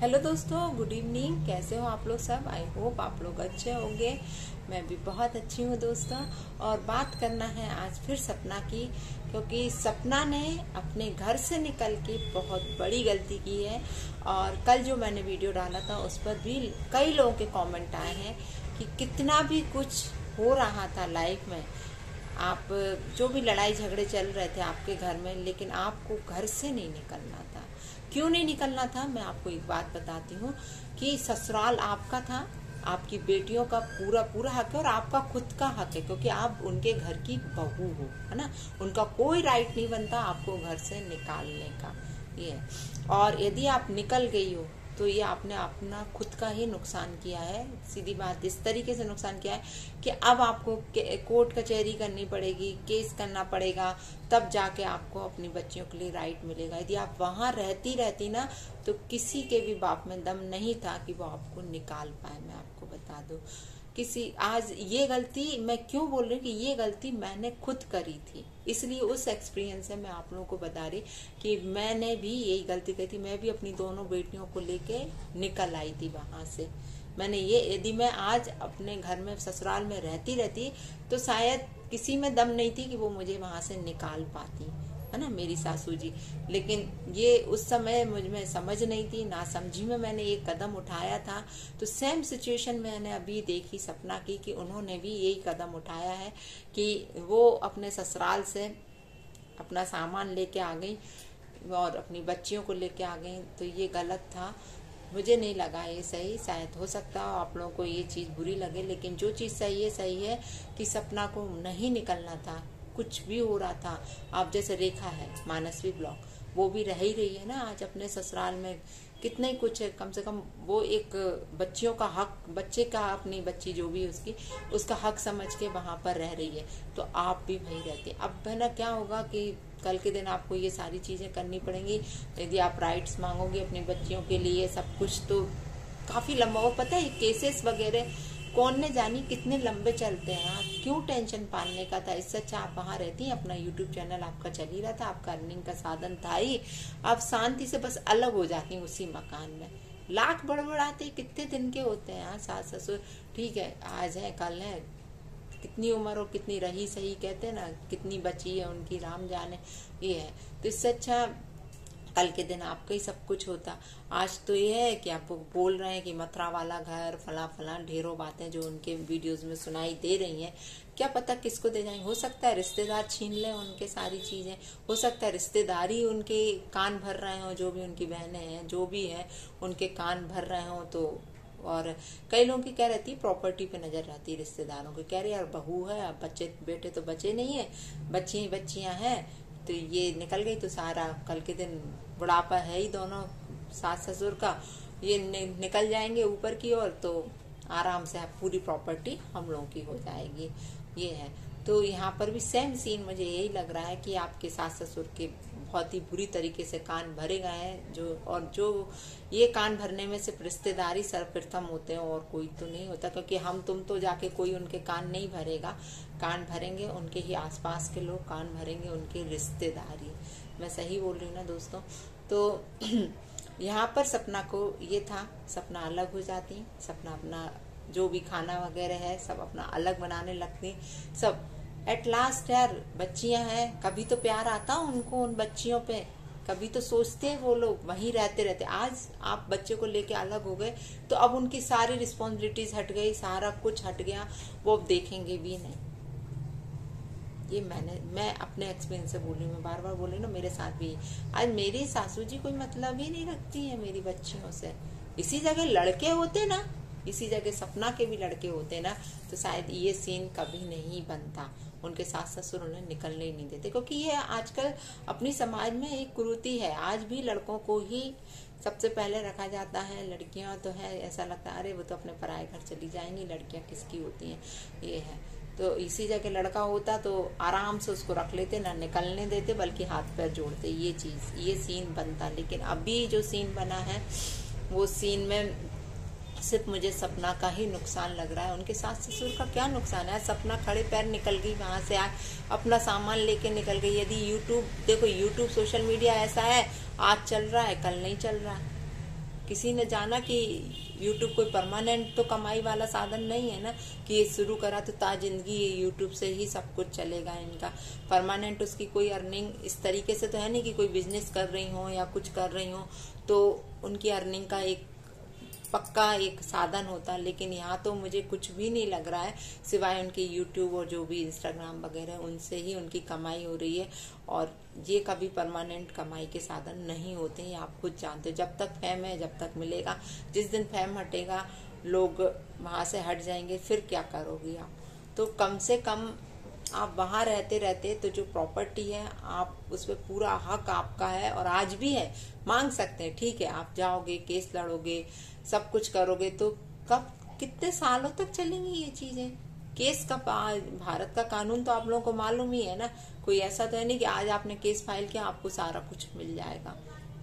Hello दोस्तों good evening कैसे हो आप लोग सब? आई होप आप लोग अच्छे होंगे। मैं भी बहुत अच्छी हूँ दोस्तों। और बात करना है आज फिर सपना की, क्योंकि सपना ने अपने घर से निकल के बहुत बड़ी गलती की है। और कल जो मैंने वीडियो डाला था, उस पर भी कई लोगों के कमेंट आए हैं कि कितना भी कुछ हो रहा था लाइफ में आप, जो भी लड़ाई झगड़े चल रहे थे आपके घर में, लेकिन आपको घर से नहीं निकलना था। क्यों नहीं निकलना था? मैं आपको एक बात बताती हूँ कि ससुराल आपका था, आपकी बेटियों का पूरा पूरा हक है और आपका खुद का हक है, क्योंकि आप उनके घर की बहू हो, है ना? उनका कोई राइट नहीं बनता आपको घर से निकालने का, ये और यदि आप निकल गई हो तो ये आपने अपना खुद का ही नुकसान किया है। सीधी बात इस तरीके से नुकसान किया है कि अब आपको कोर्ट कचहरी करनी पड़ेगी, केस करना पड़ेगा, तब जाके आपको अपनी बच्चियों के लिए राइट मिलेगा। यदि आप वहाँ रहती रहती ना तो किसी के भी बाप में दम नहीं था कि वो आपको निकाल पाए, मैं आपको बता दू। किसी, आज ये गलती मैं क्यों बोल रही हूँ कि ये गलती मैंने खुद करी थी। इसलिए उस एक्सपीरियंस से मैं आप लोगों को बता रही कि मैंने भी यही गलती करी थी। मैं भी अपनी दोनों बेटियों को लेके निकल आई थी वहाँ से। मैंने ये, यदि मैं आज अपने घर में, ससुराल में रहती रहती तो शायद किसी में दम नहीं थी कि वो मुझे वहाँ से निकाल पाती। है ना, मेरी सासू जी। लेकिन ये उस समय मुझमें समझ नहीं थी, ना समझी में मैंने ये कदम उठाया था। तो सेम सिचुएशन मैंने अभी देखी, सपना की कि उन्होंने भी यही कदम उठाया है कि वो अपने ससुराल से अपना सामान लेके आ गई और अपनी बच्चियों को लेके आ गई। तो ये गलत था। मुझे नहीं लगा ये सही, शायद हो सकता हो आप लोगों को ये चीज़ बुरी लगे, लेकिन जो चीज़ सही है सही है कि सपना को नहीं निकलना था। कुछ भी हो रहा था। आप जैसे रेखा है, मानसवी ब्लॉक, वो भी रह ही रही है ना आज अपने ससुराल में। कितने कुछ है, कम से कम वो एक बच्चियों का हक, बच्चे का अपनी बच्ची जो भी उसकी, उसका हक समझ के वहाँ पर रह रही है। तो आप भी वही रहते। अब है ना क्या होगा कि कल के दिन आपको ये सारी चीज़ें करनी पड़ेंगी। यदि आप राइट्स मांगोगे अपनी बच्चियों के लिए सब कुछ तो काफ़ी लंबा, वो पता है केसेस वगैरह कौन ने जानी कितने लंबे चलते हैं? आप क्यों टेंशन पालने का था? इससे अच्छा आप वहाँ रहती अपना यूट्यूब चैनल आपका चल ही रहा था, आपका अर्निंग का साधन था ही। आप शांति से बस अलग हो जाती उसी मकान में। लाख बड़बड़ाते कितने दिन के होते हैं? हाँ सास ससुर, ठीक है, आज है, कल है। कितनी उम्र हो, कितनी रही, सही कहते हैं ना, कितनी बची है उनकी राम जाने ये है। तो इससे अच्छा कल के दिन आपका ही सब कुछ होता। आज तो ये है कि आप बोल रहे हैं कि मथुरा वाला घर फला फला ढेरों बातें जो उनके वीडियोस में सुनाई दे रही हैं। क्या पता किसको दे जाएँगे हो सकता है रिश्तेदार छीन ले उनके सारी चीज़ें। हो सकता है रिश्तेदारी उनके कान भर रहे हो, जो भी उनकी बहनें हैं, जो भी है, उनके कान भर रहे हो तो। और कई लोगों की क्या रहती है प्रॉपर्टी पे नज़र रहती है रिश्तेदारों की। कह रहे यार, बहू है अब बच्चे, बेटे तो बचे नहीं है, बच्ची ही बच्चियाँ हैं। तो ये निकल गई तो सारा कल के दिन बुढ़ापा है ही दोनों सास ससुर का ये नि, निकल जाएँगे ऊपर की ओर तो आराम से पूरी प्रॉपर्टी हम लोगों की हो जाएगी। ये है। तो यहाँ पर भी सेम सीन मुझे यही लग रहा है कि आपके सास ससुर के बहुत ही बुरी तरीके से कान भरे गए हैं जो और जो ये कान भरने में सिर्फ़ रिश्तेदारी सर्वप्रथम होते हैं और कोई तो नहीं होता क्योंकि हम तुम तो जाके कोई उनके कान नहीं भरेगा। कान भरेंगे उनके ही आसपास के लोग कान भरेंगे उनके रिश्तेदारी। मैं सही बोल रही हूँ ना दोस्तों? तो यहाँ पर सपना को ये था, सपना अलग हो जाती, सपना अपना जो भी खाना वगैरह है, सब अपना अलग बनाने लगती। सब एट लास्ट यार, बच्चियाँ हैं, कभी तो प्यार आता उनको उन बच्चियों पे। कभी तो सोचते हैं वो लोग, वहीं रहते रहते। आज आप बच्चे को लेके अलग हो गए तो अब उनकी सारी रिस्पॉन्सिबिलिटीज हट गई, सारा कुछ हट गया, वो अब देखेंगे भी नहीं। ये मैंने, मैं अपने एक्सपीरियंस से बोल रही हूँ बार बार बोल रही ना, मेरे साथ भी। आज मेरी सासू जी कोई मतलब ही नहीं रखती है मेरी बच्चियों से। इसी जगह लड़के होते ना, इसी जगह सपना के भी लड़के होते ना तो शायद ये सीन कभी नहीं बनता। उनके सास ससुर उन्हें निकलने ही नहीं देते, क्योंकि ये आजकल अपनी समाज में एक कुरुति है। आज भी लड़कों को ही सबसे पहले रखा जाता है, लड़कियाँ तो है, ऐसा लगता है, अरे, वो तो अपने पराए घर चली जाएँगी, लड़कियाँ किसकी होती हैं? ये है। तो इसी जगह लड़का होता तो आराम से उसको रख लेते, ना निकलने देते, बल्कि हाथ पैर जोड़ते। ये चीज़, ये सीन बनता। लेकिन अभी जो सीन बना है, वो सीन में सिर्फ़ मुझे सपना का ही नुकसान लग रहा है। उनके सास ससुर का क्या नुकसान है? सपना खड़े पैर निकल गई वहाँ से आए, अपना सामान लेके निकल गई। यदि यूट्यूब देखो यूट्यूब सोशल मीडिया ऐसा है, आज चल रहा है, कल नहीं चल रहा। है किसी ने जाना कि यूट्यूब कोई परमानेंट तो कमाई वाला साधन नहीं है ना कि ये शुरू करा तो ता ज़िंदगी यूट्यूब से ही सब कुछ चलेगा इनका। परमानेंट उसकी कोई अर्निंग इस तरीके से तो है नहीं कि कोई बिज़नेस कर रही हो या कुछ कर रही हो तो उनकी अर्निंग का एक पक्का एक साधन होता, लेकिन यहाँ तो मुझे कुछ भी नहीं लग रहा है, सिवाय उनके यूट्यूब और जो भी इंस्टाग्राम वगैरह, उनसे ही उनकी कमाई हो रही है, और ये कभी परमानेंट कमाई के साधन नहीं होते हैं आप खुद जानते हो। जब तक फैम है, जब तक मिलेगा, जिस दिन फैम हटेगा, लोग वहाँ से हट जाएँगे, फिर क्या करोगी आप? तो कम से कम आप वहाँ रहते रहते तो जो प्रॉपर्टी है, आप उस पर पूरा हक आपका है और आज भी है, मांग सकते हैं, ठीक है, आप जाओगे, केस लड़ोगे, सब कुछ करोगे तो कब, कितने सालों तक चलेंगी ये चीज़ें? केस का भारत का कानून तो आप लोगों को मालूम ही है ना, कोई ऐसा तो है नहीं कि आज आपने केस फ़ाइल किया, आपको सारा कुछ मिल जाएगा।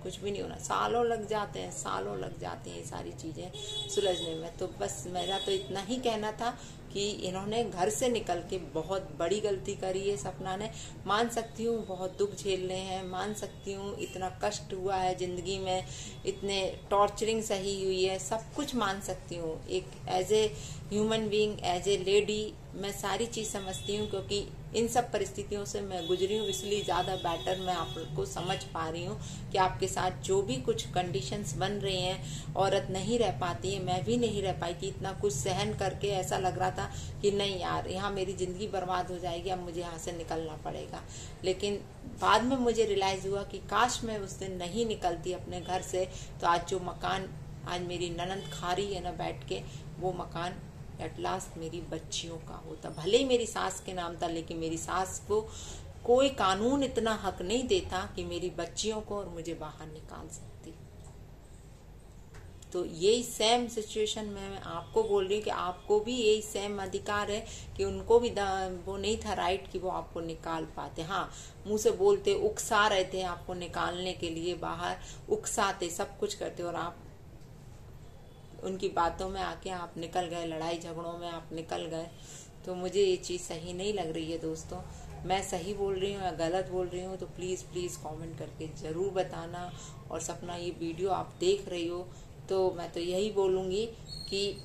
कुछ भी नहीं होना, सालों लग जाते हैं, सालों लग जाते हैं ये सारी चीज़ें सुलझने में। तो बस मेरा तो इतना ही कहना था कि इन्होंने घर से निकल के बहुत बड़ी गलती करी है सपना ने। मान सकती हूँ बहुत दुख झेल रहे हैं, मान सकती हूँ इतना कष्ट हुआ है ज़िंदगी में, इतने टॉर्चरिंग सही हुई है, सब कुछ मान सकती हूँ। एक as a human being as a lady मैं सारी चीज़ समझती हूँ क्योंकि इन सब परिस्थितियों से मैं गुजरी हूँ, इसलिए ज़्यादा बेटर मैं आपको समझ पा रही हूँ कि आपके साथ जो भी कुछ कंडीशंस बन रही हैं, औरत नहीं रह पाती है, मैं भी नहीं रह पाई थी, इतना कुछ सहन करके ऐसा लग रहा था कि नहीं यार, यहाँ मेरी ज़िंदगी बर्बाद हो जाएगी, अब मुझे यहाँ से निकलना पड़ेगा। लेकिन बाद में मुझे रियलाइज़ हुआ कि काश मैं उस दिन नहीं निकलती अपने घर से तो आज जो मकान, आज मेरी ननंद खा रही है ना बैठ के, वो मकान एट लास्ट मेरी बच्चियों का होता। भले ही मेरी सास के नाम था, लेकिन मेरी सास को कोई कानून इतना हक नहीं देता कि मेरी बच्चियों को और मुझे बाहर निकाल सकती तो यही सेम सिचुएशन में आपको बोल रही हूँ कि आपको भी यही सेम अधिकार है कि उनको भी वो नहीं था राइट कि वो आपको निकाल पाते। हाँ मुँह से बोलते, उकसा रहे थे आपको निकालने के लिए बाहर, उकसाते, सब कुछ करते और आप उनकी बातों में आके आप निकल गए, लड़ाई झगड़ों में आप निकल गए। तो मुझे ये चीज़ सही नहीं लग रही है दोस्तों। मैं सही बोल रही हूँ या गलत बोल रही हूँ तो प्लीज़ प्लीज़ कमेंट करके ज़रूर बताना और सपना ये वीडियो आप देख रही हो। तो मैं तो यही बोलूँगी कि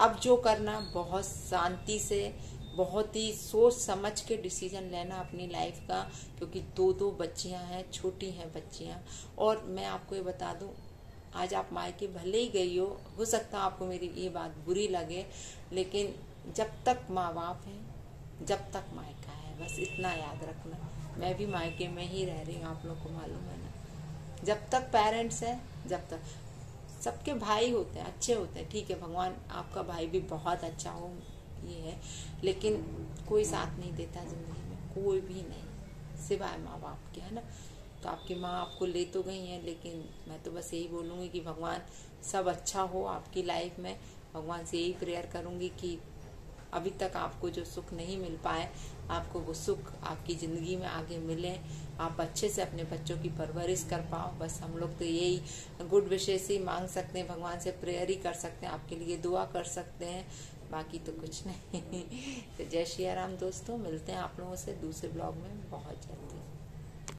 अब जो करना, बहुत शांति से, बहुत ही सोच समझ के डिसीज़न लेना अपनी लाइफ का, क्योंकि दो दो बच्चियाँ हैं, छोटी हैं बच्चियाँ। और मैं आपको ये बता दूँ, आज आप मायके भले ही गई हो हो सकता आपको मेरी ये बात बुरी लगे, लेकिन जब तक माँ बाप है, जब तक मायका है, बस इतना याद रखना। मैं भी मायके में ही रह रही हूँ, आप लोग को मालूम है ना। जब तक पेरेंट्स है, जब तक। सबके भाई होते हैं, अच्छे होते हैं। ठीक है, भगवान आपका भाई भी बहुत अच्छा हो, ये है। लेकिन कोई साथ नहीं देता ज़िंदगी में, कोई भी नहीं, सिवाय माँ बाप के, है ना? तो आपकी माँ आपको ले तो गई हैं, लेकिन मैं तो बस यही बोलूँगी कि भगवान सब अच्छा हो आपकी लाइफ में। भगवान से यही प्रेयर करूँगी कि अभी तक आपको जो सुख नहीं मिल पाए, आपको वो सुख आपकी ज़िंदगी में आगे मिले। आप अच्छे से अपने बच्चों की परवरिश कर पाओ। बस हम लोग तो यही गुड विशेष ही मांग सकते हैं, भगवान से प्रेयर ही कर सकते हैं, आपके लिए दुआ कर सकते हैं। बाकी तो कुछ नहीं। तो जय श्री राम दोस्तों, मिलते हैं आप लोगों से दूसरे ब्लॉग में। बहुत जल्द।